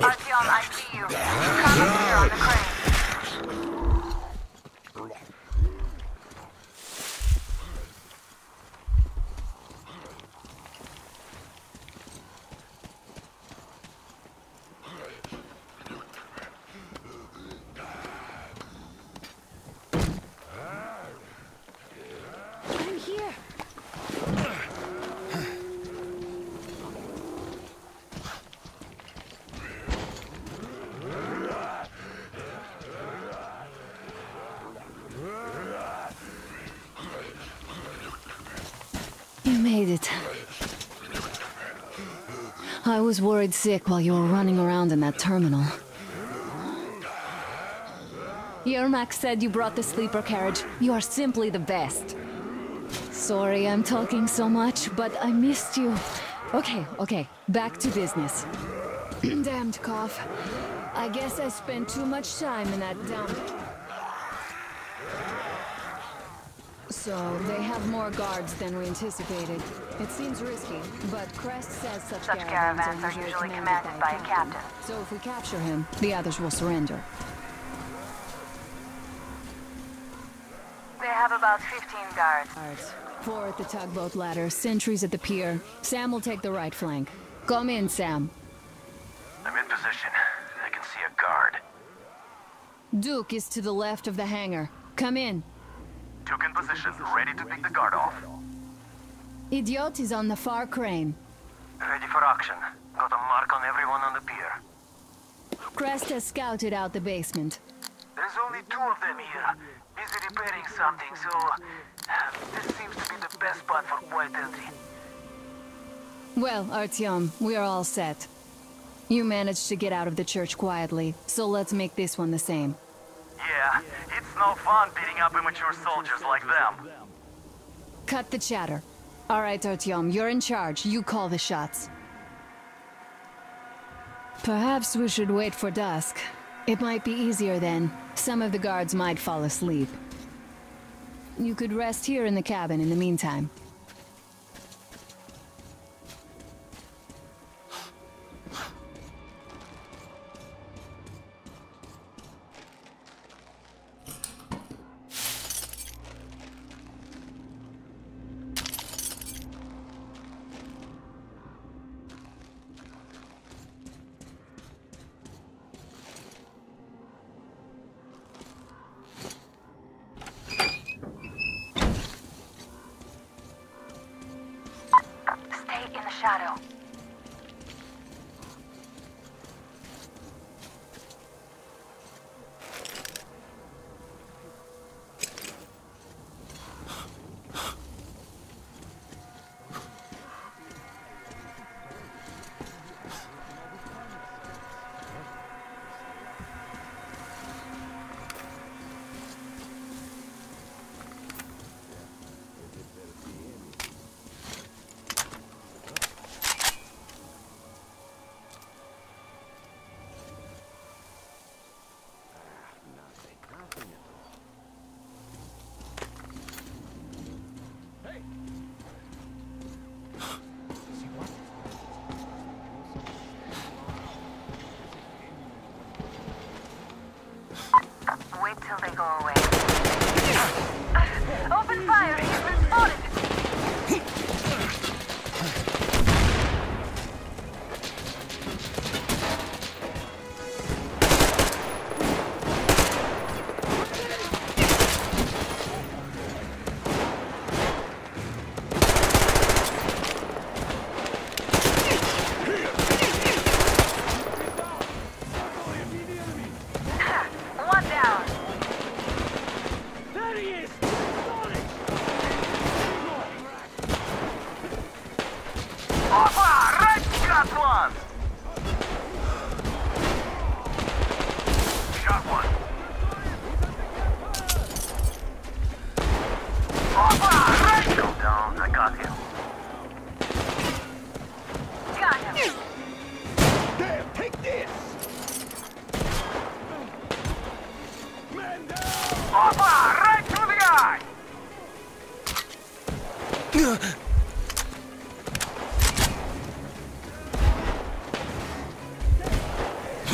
Artyom, I see you. Come on the crane. I'm here. You made it. I was worried sick while you were running around in that terminal. Yermak said you brought the sleeper carriage. You are simply the best. Sorry I'm talking so much, but I missed you. Okay, okay, back to business. Damned cough. I guess I spent too much time in that dump. So, they have more guards than we anticipated. It seems risky, but Krest says such, Such caravans are usually commanded by a captain. So if we capture him, the others will surrender. They have about 15 guards. Guards. Four at the tugboat ladder, sentries at the pier. Sam will take the right flank. Come in, Sam. I'm in position. I can see a guard. Duke is to the left of the hangar. Come in. Position, ready to pick the guard off. Idiot is on the far crane. Ready for action. Got a mark on everyone on the pier. Krest has scouted out the basement. There's only two of them here. Busy repairing something, so... uh, This seems to be the best spot for quiet entry. Well, Artyom, we are all set. You managed to get out of the church quietly, so let's make this one the same. Yeah, no fun beating up immature soldiers like them. Cut the chatter. All right, Artyom, you're in charge. You call the shots. Perhaps we should wait for dusk. It might be easier then. Some of the guards might fall asleep. You could rest here in the cabin in the meantime.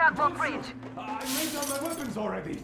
tugboat bridge. I laid down my weapons already.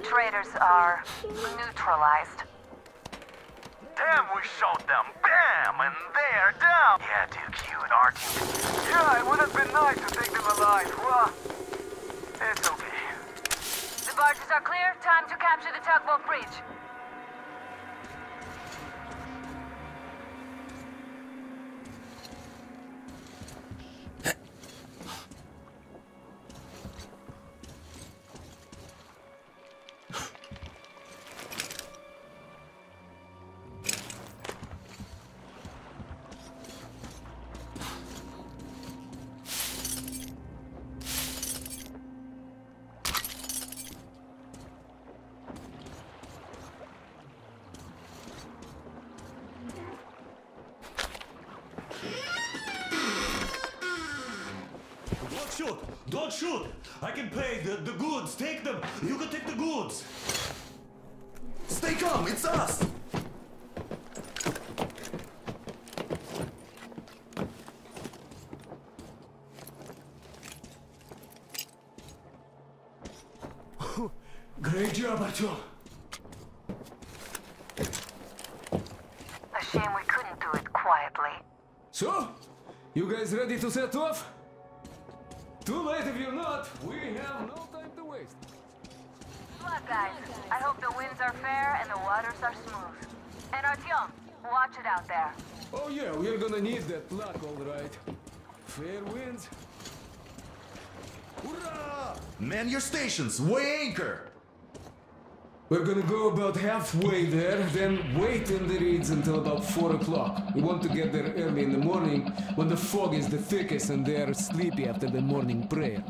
The traitors are neutralized. Damn, we shot them. Bam! And they're down. Yeah, too cute, aren't you? Yeah, it would have been nice to take them alive. Well, it's okay. The barges are clear. Time to capture the tugboat bridge. Shoot! Don't shoot! I can pay the, the goods. Take them. You can take the goods. Stay calm, it's us! Great job, Artyom. A shame we couldn't do it quietly. So, you guys ready to set off? Too late if you're not. We have no time to waste. Good luck, guys. I hope the winds are fair and the waters are smooth. And Artyom, watch it out there. Oh yeah, we're gonna need that luck, all right. Fair winds. Hurrah! Man your stations, weigh anchor! We're gonna go about halfway there, then wait in the reeds until about 4 o'clock. We want to get there early in the morning when the fog is the thickest and they're sleepy after the morning prayer.